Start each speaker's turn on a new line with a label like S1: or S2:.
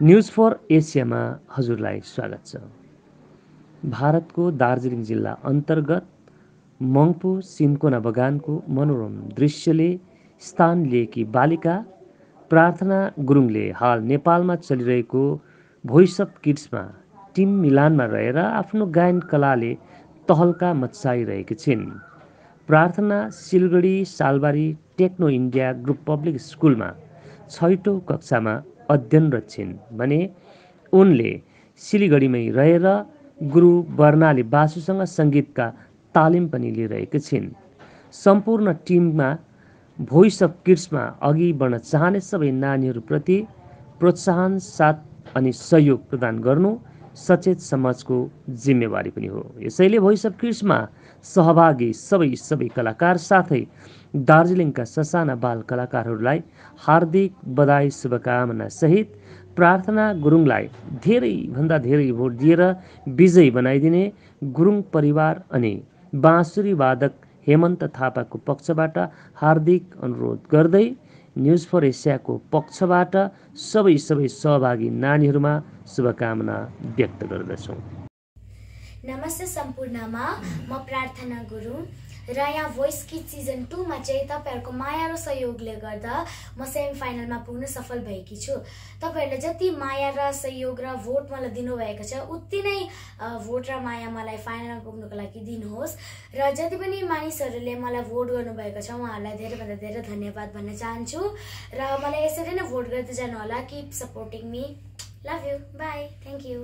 S1: News for एसियामा हजुरलाई स्वागत छ। भारतको दार्जिलिङ जिल्ला अन्तर्गत मङ्पु सिन्कोना बगानको मनोरम दृश्यले स्थान लिएकी बालिका प्रार्थना गुरुङले हाल नेपालमा चलिरहेको भोइस अफ किड्समा टिम मिलानमा रहेर आफ्नो गायन कलाले तहल्का मचाइरहेकी छिन्। Prarthana Silgadhi Salbari techno India group public स्कुलमा छैटौँ कक्षामा अध्ययनरत छिन् भने उनले सिलिगढीमै रहेर गुरु वर्णाली बासुसँग सङ्गीतका तालिम पनि लिइरहेकी छिन्। सम्पूर्ण टिममा भोइस अफ किड्समा अघि बढ्न चाहने सबै नानीहरूप्रति प्रोत्साहन साथ अनि सहयोग प्रदान गर्नु सचेत समाजको जिम्मेवारी पनि हो। यसैले भोइस अफ किड्समा सहभागी सबै सबै कलाकार साथै दार्जिलिङका ससाना बाल कलाकारहरूलाई हार्दिक बधाई शुभकामना सहित प्रार्थना गुरुङलाई धेरैभन्दा धेरै भोट दिएर विजयी बनाइदिने गुरुङ परिवार अनि बाँसुरी वादक हेमन्त थापाको पक्षबाट हार्दिक अनुरोध गर्दै न्युज फर एसियाको पक्षबाट सबै सबै सहभागी नानीहरूमा शुभकामना व्यक्त गर्दछौँ।
S2: नमस्ते सम्पूर्णमा म प्रार्थना गुरुङ। र यहाँ भोइस किड सिजन टूमा चाहिँ तपाईँहरूको माया र सहयोगले गर्दा म सेमी फाइनलमा पुग्न सफल भएकी छु। तपाईँहरूले जति माया र सहयोग र भोट मलाई दिनुभएको छ उति नै भोट र माया मलाई फाइनलमा पुग्नुको लागि दिनुहोस्। र जति पनि मानिसहरूले मलाई भोट गर्नुभएको छ उहाँहरूलाई धेरैभन्दा धेरै धन्यवाद भन्न चाहन्छु। र मलाई यसरी नै भोट गर्दै जानु होला keep supporting me love you bye thank you